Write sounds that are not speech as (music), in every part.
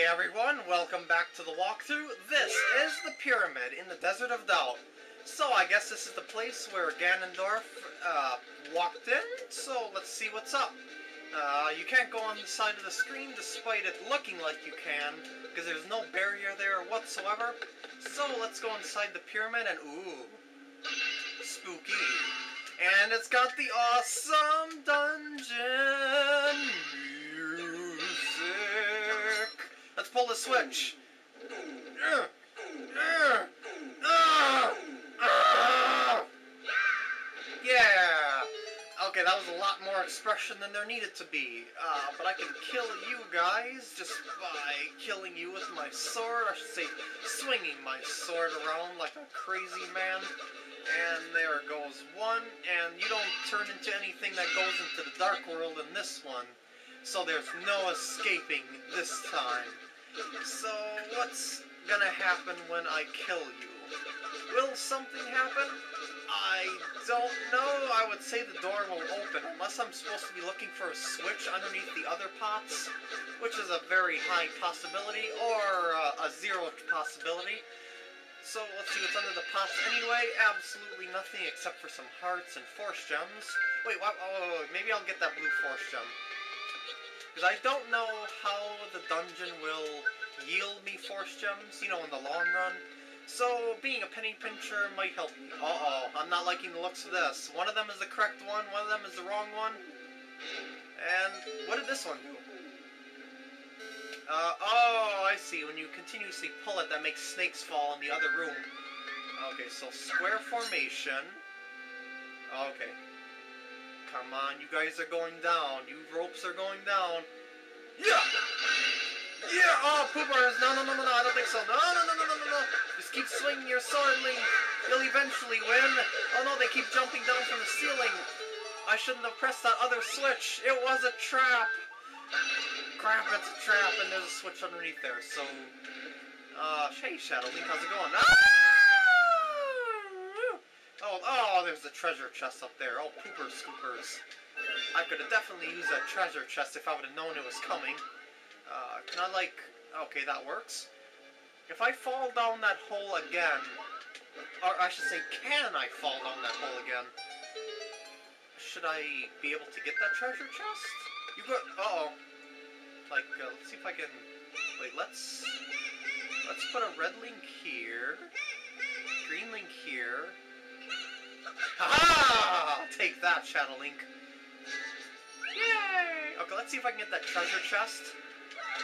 Hey everyone, welcome back to the walkthrough. This is the Pyramid in the Desert of Doubt. So I guess this is the place where Ganondorf uh, walked in, so let's see what's up. Uh, you can't go on the side of the screen despite it looking like you can, because there's no barrier there whatsoever. So let's go inside the pyramid and ooh, spooky. And it's got the awesome dungeon pull the switch. Yeah. Okay, that was a lot more expression than there needed to be. Uh, but I can kill you guys just by killing you with my sword. I should say, swinging my sword around like a crazy man. And there goes one. And you don't turn into anything that goes into the dark world in this one. So there's no escaping this time. So what's gonna happen when I kill you? Will something happen? I don't know. I would say the door will open, unless I'm supposed to be looking for a switch underneath the other pots, which is a very high possibility, or uh, a zero possibility. So let's see what's under the pots anyway. Absolutely nothing except for some hearts and force gems. Wait? Oh, maybe I'll get that blue force gem. Because I don't know how the dungeon will yield me force gems, you know, in the long run. So, being a penny pincher might help me. Uh-oh, I'm not liking the looks of this. One of them is the correct one, one of them is the wrong one. And what did this one do? Uh, oh, I see. When you continuously pull it, that makes snakes fall in the other room. Okay, so square formation. Okay. Come on, you guys are going down. You ropes are going down. Yeah! Yeah! Oh, poopers! No, no, no, no, no, I don't think so. No, no, no, no, no, no, no. Just keep swinging your sword, Link. You'll eventually win. Oh no, they keep jumping down from the ceiling. I shouldn't have pressed that other switch. It was a trap. Crap, it's a trap, and there's a switch underneath there. So, uh, hey, Shadow Link, how's it going? Ah! Oh, oh, there's a treasure chest up there. Oh, pooper scoopers. I could have definitely used that treasure chest if I would have known it was coming. Uh, can I, like... Okay, that works. If I fall down that hole again... Or I should say, can I fall down that hole again? Should I be able to get that treasure chest? You got... Uh-oh. Like, uh, let's see if I can... Wait, let's... Let's put a red link here. Green link here. Ha-ha! Take that, Shadow Link. Yay! Okay, let's see if I can get that treasure chest.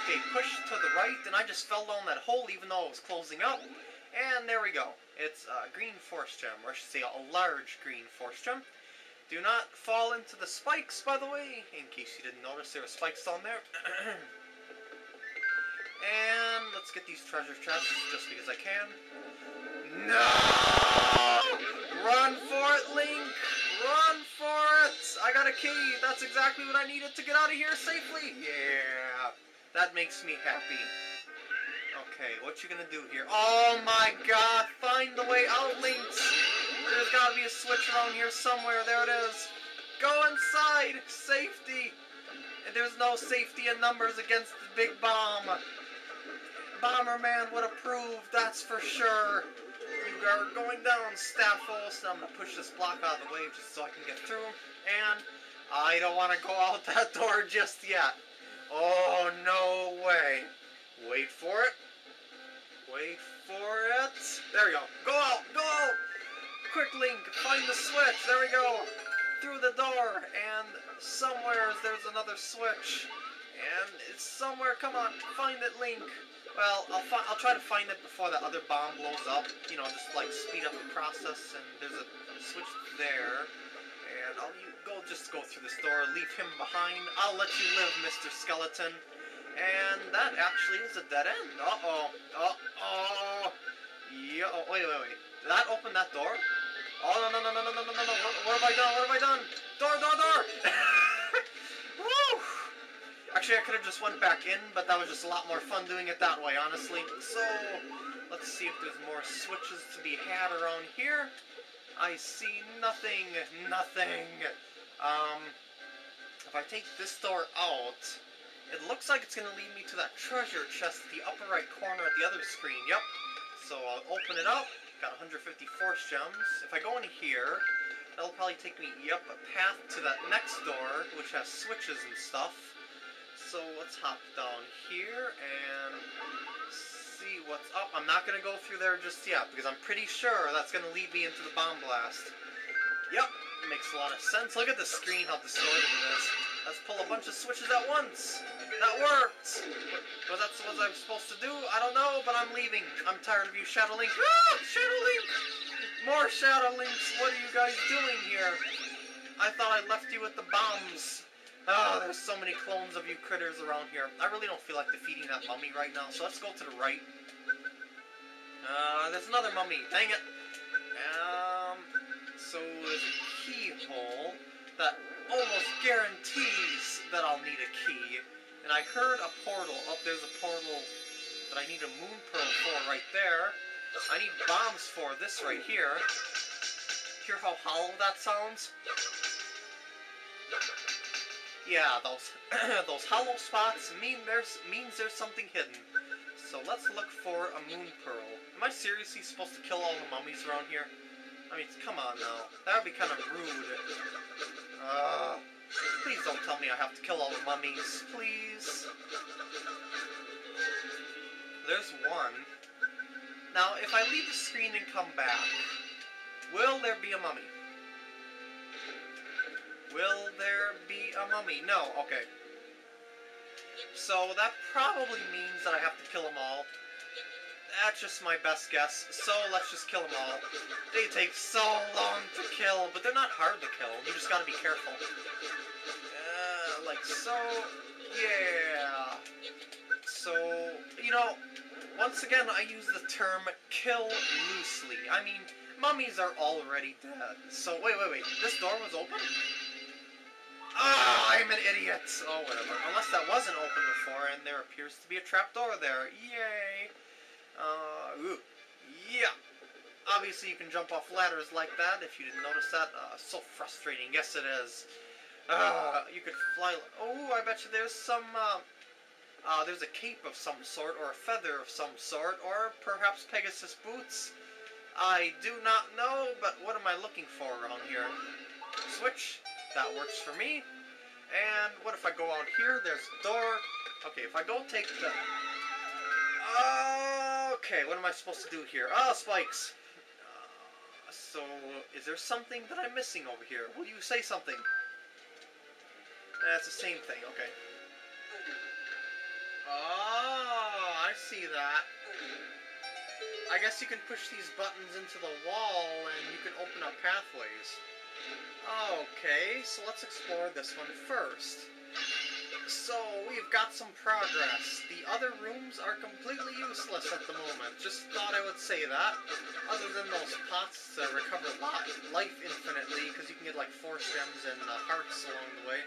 Okay, push to the right, and I just fell down that hole even though it was closing up. And there we go. It's a green force gem, or I should say a large green force gem. Do not fall into the spikes, by the way, in case you didn't notice there were spikes down there. (clears throat) and let's get these treasure chests just because I can. No! Run for it, Link! Run for it! I got a key! That's exactly what I needed to get out of here safely! Yeah! That makes me happy. Okay, what you gonna do here? Oh my god! Find the way out, Links! There's gotta be a switch around here somewhere. There it is. Go inside! Safety! And there's no safety in numbers against the big bomb. Bomberman would approve, that's for sure. Are going down, Stalfos, so I'm gonna push this block out of the way just so I can get through. And I don't want to go out that door just yet. Oh, no way. Wait for it. Wait for it. There we go. Go out, go out. Quick, Link, find the switch. There we go. Through the door, and somewhere there's another switch. And it's somewhere, come on, find it, Link. Well, I'll, I'll try to find it before that other bomb blows up. You know, just like speed up the process. And there's a switch there. And I'll go just go through this door, leave him behind. I'll let you live, Mr. Skeleton. And that actually is a dead end. Uh-oh. Uh-oh. Yeah, oh, wait, wait, wait. Did that open that door? Oh, no, no, no, no, no, no, no, no, no. What, what have I done? What have I done? Door, door, door! (laughs) Actually, I could have just went back in, but that was just a lot more fun doing it that way, honestly. So, let's see if there's more switches to be had around here. I see nothing, nothing. Um, if I take this door out, It looks like it's going to lead me to that treasure chest at the upper right corner at the other screen. Yep. So I'll open it up. Got 150 force gems. If I go in here, that'll probably take me, yep, a path to that next door, which has switches and stuff. So let's hop down here and see what's up. I'm not going to go through there just yet, because I'm pretty sure that's going to lead me into the bomb blast. Yep, makes a lot of sense. Look at the screen, how distorted it is. Let's pull a bunch of switches at once. That worked. Was that what I'm supposed to do? I don't know, but I'm leaving. I'm tired of you, Shadow Link. Ah, Shadow Link! More Shadow Links. What are you guys doing here? I thought I left you with the bombs. Ah, oh, there's so many clones of you critters around here. I really don't feel like defeating that mummy right now, so let's go to the right. Uh, there's another mummy. Dang it. Um, so there's a keyhole that almost guarantees that I'll need a key. And I heard a portal. Up oh, there's a portal that I need a moon pearl for right there. I need bombs for this right here. Hear how hollow that sounds? Yeah, those (clears throat) those hollow spots mean there's means there's something hidden. So let's look for a moon pearl. Am I seriously supposed to kill all the mummies around here? I mean, come on now. That would be kind of rude. Uh, please don't tell me I have to kill all the mummies. Please. There's one. Now, if I leave the screen and come back, will there be a mummy? Will there be a mummy? No, okay. So that probably means that I have to kill them all that's just my best guess. So let's just kill them all. They take so long to kill, but they're not hard to kill. You just gotta be careful. Uh, like so. Yeah. So, you know, once again, I use the term kill loosely. I mean, mummies are already dead. So, wait, wait, wait. This door was open? Ah, I'm an idiot. Oh, whatever. Unless that wasn't open before, and there appears to be a trapdoor there. Yay. Uh, ooh, yeah. Obviously, you can jump off ladders like that. If you didn't notice that, uh, so frustrating. Yes, it is. Uh, you could fly. Oh, I bet you there's some. Uh, uh, there's a cape of some sort, or a feather of some sort, or perhaps Pegasus boots. I do not know, but what am I looking for around here? Switch. That works for me. And what if I go out here? There's a door. Okay, if I go take the... Okay, what am I supposed to do here? Oh, spikes! Uh, so, is there something that I'm missing over here? Will you say something? That's the same thing, okay. Oh, I see that. I guess you can push these buttons into the wall and you can open up pathways. Okay, so let's explore this one first. So, we've got some progress. The other rooms are completely useless at the moment. Just thought I would say that. Other than those pots to recover life infinitely, because you can get like force gems and uh, hearts along the way.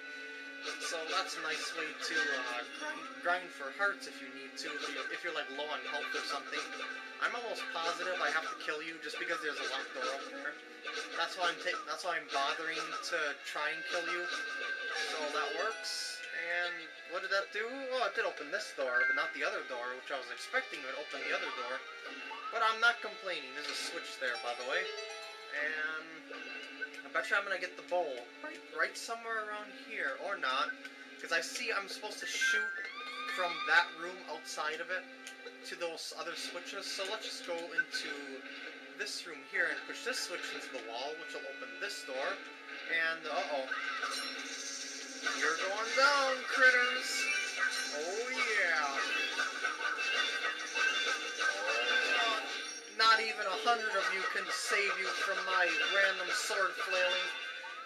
So that's a nice way to uh, grind, for hearts if you need to, if you're, if you're like low on health or something. I'm almost positive I have to kill you just because there's a locked door over there. That's why I'm that's why I'm bothering to try and kill you. So that works. And what did that do? Well, it did open this door, but not the other door, which I was expecting would open the other door. But I'm not complaining. There's a switch there, by the way. And I bet you I'm to get the bowl right, right somewhere around here, or not. Because I see I'm supposed to shoot from that room outside of it to those other switches. So let's just go into this room here and push this switch into the wall, which will open this door. And, uh-oh. You're going down, critters. Oh, yeah. Oh, not even a hundred of you can save you from my random sword flailing.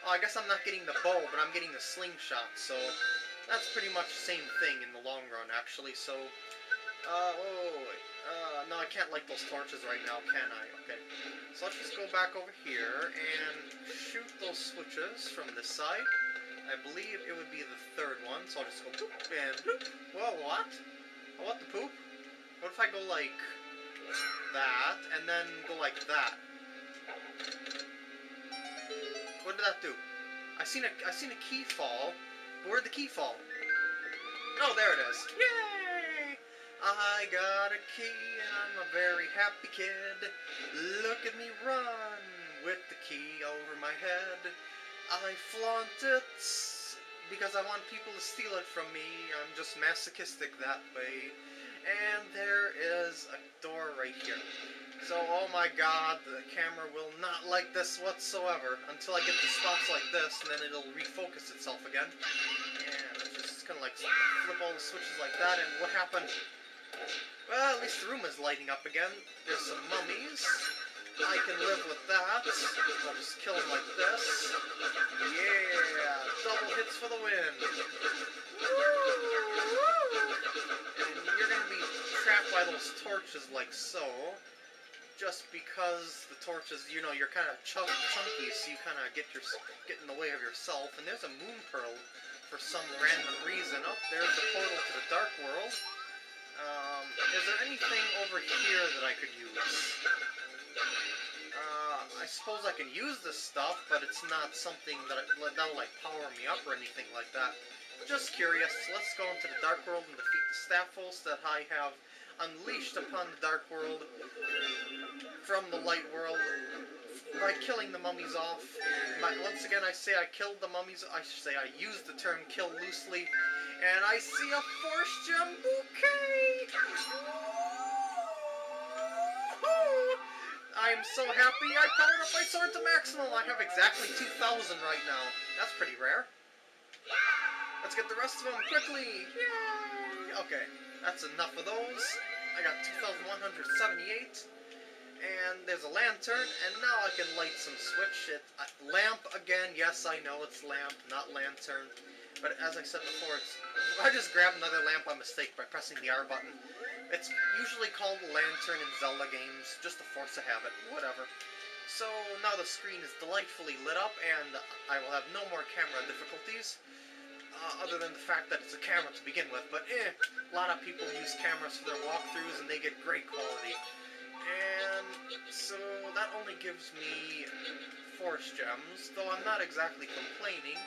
Oh, I guess I'm not getting the bow, but I'm getting the slingshot, so that's pretty much the same thing in the long run, actually, so... Uh, oh, uh, no, I can't light those torches right now, can I? Okay. So let's just go back over here and shoot those switches from this side. I believe it would be the third one, so I'll just go boop and boop. Well, what? Oh, what the poop? What if I go like that, and then go like that? What did that do? I seen a I seen a key fall. Where'd the key fall? Oh, there it is. Yay! I got a key and I'm a very happy kid. Look at me run with the key over my head. I flaunt it because I want people to steal it from me. I'm just masochistic that way. And there is a door right here. So, oh my god, the camera will not like this whatsoever until I get to spots like this, and then it'll refocus itself again. And it's just kind of like flip all the switches like that, and what happened? Well, at least the room is lighting up again. There's some mummies. I can live with that. I'll just kill them like this. Yeah, double hits for the win. And you're gonna be trapped by those torches like so. Just because the torches, you know, you're kind of chunk chunky, so you kind of get your get in the way of yourself. And there's a moon pearl for some random reason. Up oh, there's the portal to the dark world. Um, is there anything over here that I could use? Uh, I suppose I can use this stuff, but it's not something that that'll like power me up or anything like that. Just curious. Let's go into the Dark World and defeat the Stalfos that I have unleashed upon the Dark World from the Light World by killing the mummies off. Once again, I say I killed the mummies. I say I used the term kill loosely and I see a force gem bouquet! (laughs) I'm so happy I powered up my sword to maximum. I have exactly 2,000 right now. That's pretty rare. Let's get the rest of them quickly. Yay! Okay, that's enough of those. I got 2,178. And there's a lantern, and now I can light some switch. It, uh, lamp again. Yes, I know it's lamp, not lantern. But as I said before, it's I just grabbed another lamp by mistake by pressing the R button. It's usually called lantern in Zelda games, just to force a habit, whatever. So now the screen is delightfully lit up, and I will have no more camera difficulties. Uh, other than the fact that it's a camera to begin with, but eh, a lot of people use cameras for their walkthroughs and they get great quality. So that only gives me force gems, though I'm not exactly complaining.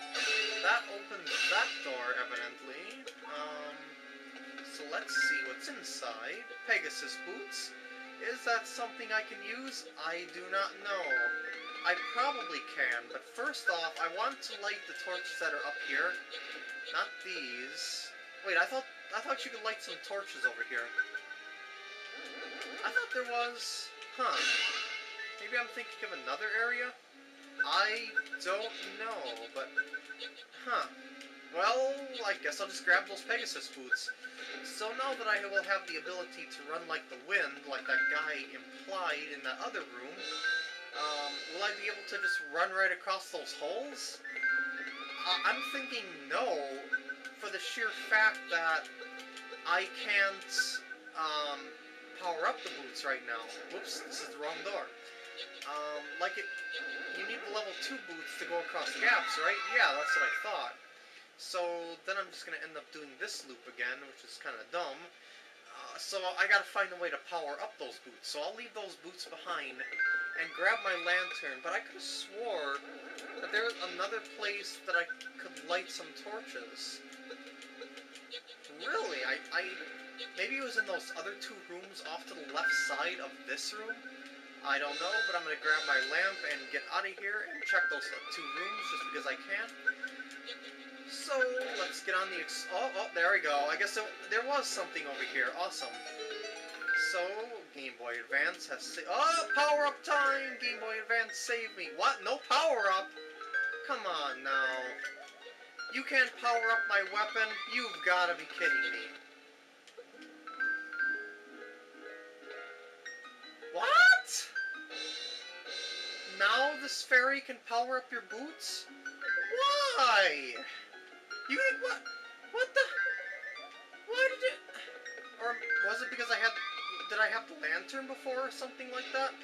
That opens that door, evidently. Um, so let's see what's inside. Pegasus boots. Is that something I can use? I do not know. I probably can, but first off, I want to light the torches that are up here. Not these. Wait, I thought I thought you could light some torches over here. I thought there was... Huh. Maybe I'm thinking of another area? I don't know, but... Huh. Well, I guess I'll just grab those Pegasus boots. So now that I will have the ability to run like the wind, like that guy implied in that other room, um, will I be able to just run right across those holes? I'm thinking no, for the sheer fact that I can't um, power up the boots right now. Whoops, this is the wrong door. Um, like it, you need the level 2 boots to go across gaps, right? Yeah, that's what I thought. So then I'm just going to end up doing this loop again, which is kind of dumb. Uh, so I got to find a way to power up those boots. So I'll leave those boots behind and grab my lantern. But I could have swore that there's another place that I could light some torches. Really? I, I maybe it was in those other two rooms off to the left side of this room? I don't know, but I'm going to grab my lamp and get out of here and check those two rooms just because I can. So, let's get on the... oh, oh, there we go. I guess it, there was something over here. Awesome. So, Game Boy Advance has... oh, power-up time! Game Boy Advance, save me. What? No power-up? Come on now. You can't power up my weapon? You've got to be kidding me. This fairy can power up your boots? Why? You think what? What the? Why did it? Or was it because I had? Did I have the lantern before or something like that?